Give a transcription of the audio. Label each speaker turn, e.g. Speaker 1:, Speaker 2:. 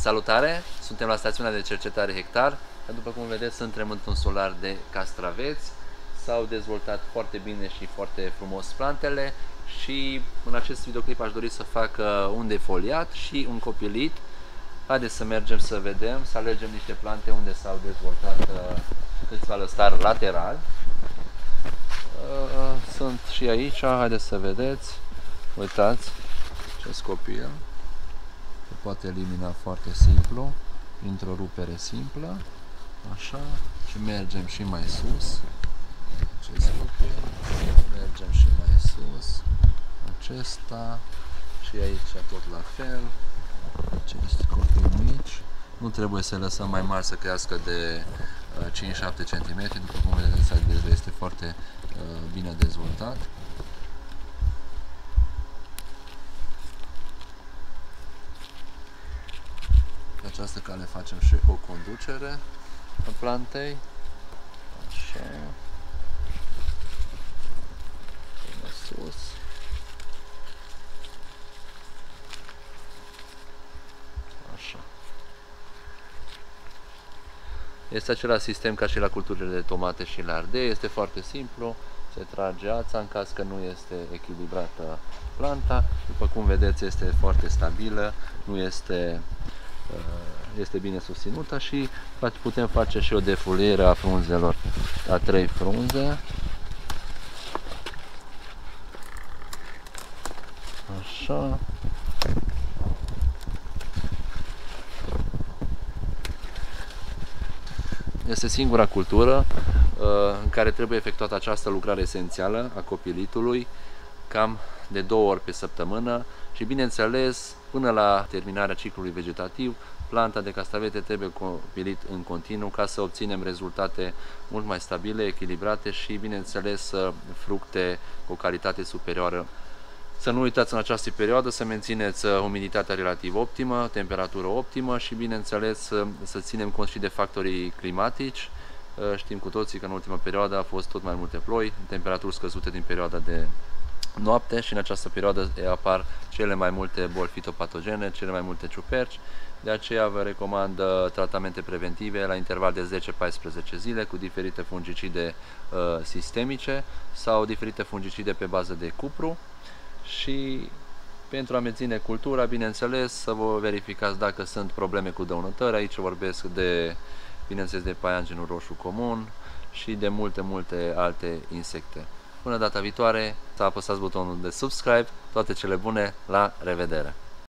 Speaker 1: Salutare! Suntem la stațiunea de cercetare Hectar. După cum vedeți, suntem într-un solar de castraveți. S-au dezvoltat foarte bine și foarte frumos plantele și în acest videoclip aș dori să fac uh, un defoliat și un copilit. Haideți să mergem să vedem, să alegem niște plante unde s-au dezvoltat uh, câțiva lăstari lateral. Uh, sunt și aici, haideți să vedeți. Uitați ce copil se poate elimina foarte simplu printr-o rupere simplă. Așa și mergem și mai sus. Acest copil mergem și mai sus. Acesta și aici tot la fel. Acest copil mici. Nu trebuie să lăsăm mai mari să crească de 5-7 uh, cm după cum vedeți deja este foarte uh, bine dezvoltat această cale facem și o conducere a plantei. Așa. Până sus. Așa. Este același sistem ca și la culturile de tomate și la ardei. Este foarte simplu. Se trage ața în caz că nu este echilibrată planta. După cum vedeți, este foarte stabilă, nu este Uh, este bine susținută și putem face și o defoliere a frunzelor a trei frunze. Așa. Este singura cultură uh, în care trebuie efectuată această lucrare esențială a copilitului cam de două ori pe săptămână și bineînțeles până la terminarea ciclului vegetativ planta de castravete trebuie copilit în continuu ca să obținem rezultate mult mai stabile, echilibrate și bineînțeles fructe cu o calitate superioară să nu uitați în această perioadă să mențineți umiditatea relativ optimă, temperatură optimă și bineînțeles să ținem cont și de factorii climatici. Știm cu toții că în ultima perioadă a fost tot mai multe ploi, temperaturi scăzute din perioada de noapte și în această perioadă apar cele mai multe boli fitopatogene, cele mai multe ciuperci. De aceea vă recomand tratamente preventive la interval de 10-14 zile cu diferite fungicide uh, sistemice sau diferite fungicide pe bază de cupru și pentru a menține cultura, bineînțeles, să vă verificați dacă sunt probleme cu dăunătări. Aici vorbesc de, bineînțeles, de paianjenul roșu comun și de multe, multe alte insecte. Până data viitoare, să apăsați butonul de subscribe. Toate cele bune, la revedere!